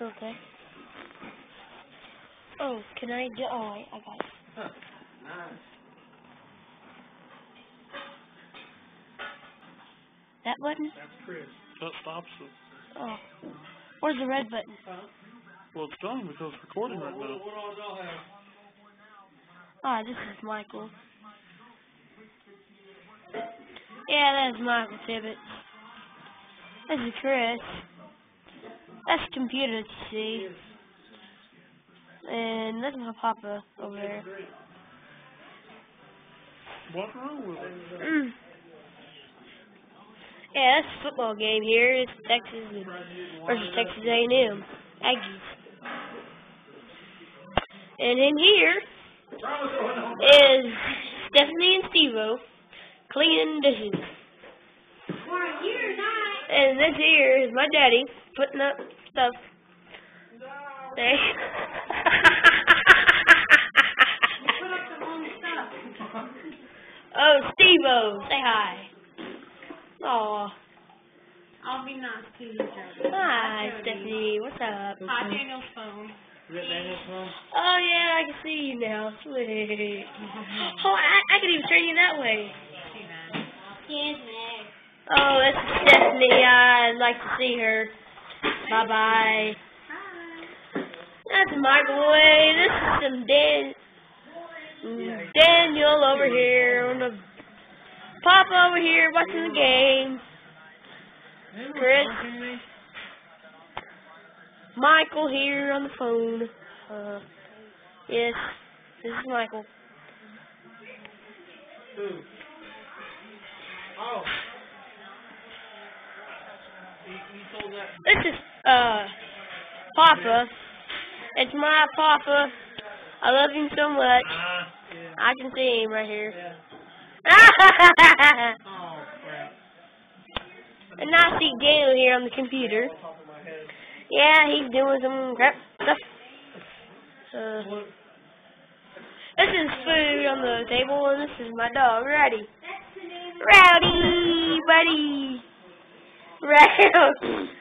Okay. Oh, can I get? Oh, wait, I got it. Huh. Nice. That button? That's Chris. That stops it. Oh. Where's the red button? Huh? Well, it's done because it's recording right What, now. what, what all y'all have? Ah, this is Michael. Yeah, that's Michael Tibbet. This is Chris. That's computer to see. And that's my papa over there. What's wrong with it? Mm. Yeah, that's a football game here. It's Texas versus Texas A&M. Aggies. And in here is Stephanie and Stevo cleaning dishes. And this here is my daddy putting up stuff. There. oh, Stevo, say hi. Aw. I'll be nice to you, Joe. Hi, Stephanie. What's up? Hi, Daniel's phone. Is that Daniel's phone? Oh, yeah, I can see you now. Sweet. Oh, I, I can even turn you that way. Yes, Meg. Oh, that's Stephanie. I'd like to see her. Bye-bye. Hi. That's Microwave. This is some Dan... Daniel over here on the... Papa over here watching the game. Chris. Michael here on the phone. Uh, yes, this is Michael. Who? Oh. You, you told that. This is uh Papa. It's my Papa. I love him so much. Yeah. I can see him right here. And. I see Daniel here on the computer. Top of my head. Yeah, he's doing some crap stuff. Uh, this is food on the table, and this is my dog, Rowdy. Rowdy, buddy. Rowdy. Hmm.